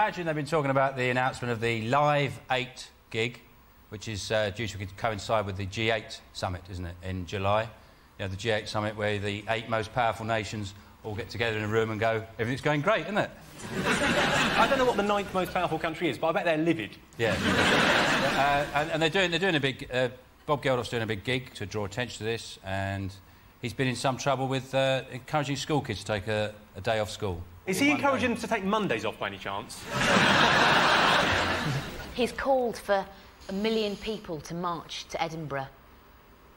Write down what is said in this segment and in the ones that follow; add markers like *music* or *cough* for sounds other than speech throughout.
Imagine they've been talking about the announcement of the Live 8 gig, which is uh, due to coincide with the G8 summit, isn't it, in July? You know, the G8 summit where the eight most powerful nations all get together in a room and go, everything's going great, isn't it? I don't know what the ninth most powerful country is, but I bet they're livid. Yeah. *laughs* uh, and, and, they're doing, they're doing a big... Uh, Bob Geldof's doing a big gig to draw attention to this, and he's been in some trouble with uh, encouraging school kids to take a, a day off school. Is he encouraging them to take Mondays off by any chance? *laughs* He's called for a million people to march to Edinburgh.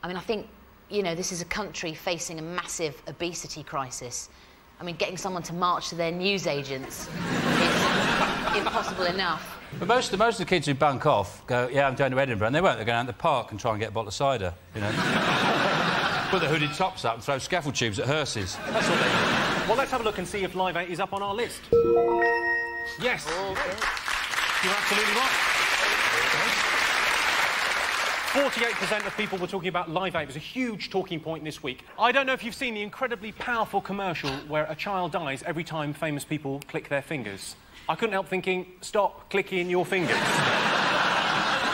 I mean, I think, you know, this is a country facing a massive obesity crisis. I mean, getting someone to march to their newsagents is *laughs* impossible enough. But most of, most of the kids who bunk off go, yeah, I'm going to Edinburgh, and they won't. They're going out to the park and try and get a bottle of cider, you know. *laughs* Put the hooded tops up and throw scaffold tubes at hearses. That's what they do. Well, let's have a look and see if Live 8 is up on our list. Yes. Oh, You're absolutely right. 48% of people were talking about Live 8. It was a huge talking point this week. I don't know if you've seen the incredibly powerful commercial where a child dies every time famous people click their fingers. I couldn't help thinking, stop clicking your fingers.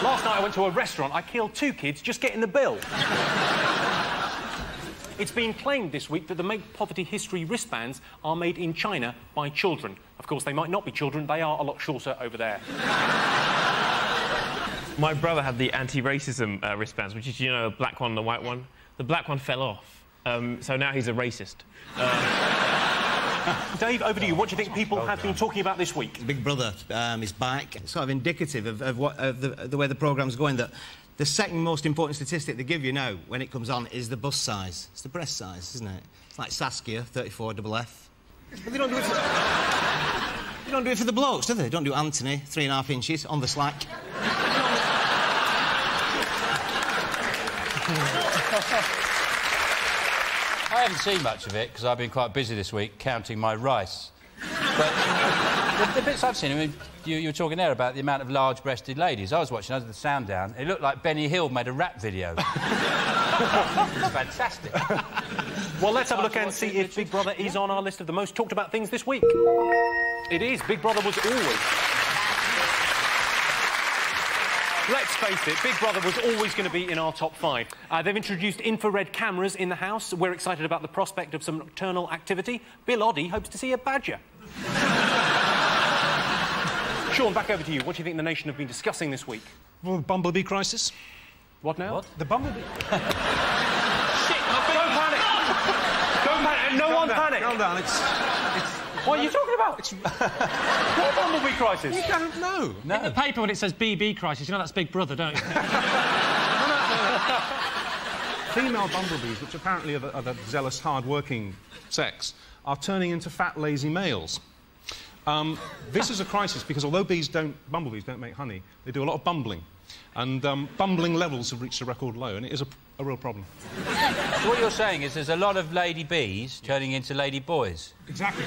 Last night I went to a restaurant. I killed two kids just getting the bill. It's been claimed this week that the Make Poverty History wristbands are made in China by children. Of course, they might not be children, they are a lot shorter over there. My brother had the anti-racism uh, wristbands, which is, you know, a black one and a white one. The black one fell off, um, so now he's a racist. Uh... *laughs* Dave, over to you. What do you think people have been talking about this week? Big Brother um, is back. It's sort of indicative of, of, what, of the, the way the programme's going, that the second most important statistic they give you now, when it comes on, is the bust size. It's the breast size, isn't it? It's like Saskia, 34 double F. They don't do it for... they don't do it for the blokes, do they? They don't do Anthony, three and a half inches, on the slack. *laughs* I haven't seen much of it because I've been quite busy this week counting my rice. But the, the, bits I've seen, I mean, you, you, were talking there about the amount of large-breasted ladies. I was watching, I the sound down. It looked like Benny Hill made a rap video. *laughs* fantastic. Well, let's have a look and see if Big Brother is on our list of the most talked about things this week. It is. Big Brother was always Let's face it, Big Brother was always going to be in our top five. Uh, they've introduced infrared cameras in the house. We're excited about the prospect of some nocturnal activity. Bill Oddie hopes to see a badger. *laughs* Sean, back over to you. What do you think the nation have been discussing this week? Well, Bumblebee crisis. What now? What? The Bumblebee... *laughs* Shit! Don't panic! *laughs* Don't panic! No Calm one down. panic! Calm down. It's... it's... What are you talking about? what Bumblebee crisis? You don't know. No. In the paper, when it says BB crisis, you know that's Big Brother, don't you? Female bumblebees, which apparently are the, are the zealous, hard-working sex, are turning into fat, lazy males. Um, this is a crisis because although bees don't, bumblebees don't make honey, they do a lot of bumbling. And um, bumbling levels have reached a record low, and it is a, a real problem. So what you're saying is there's a lot of lady bees turning into lady boys? Exactly.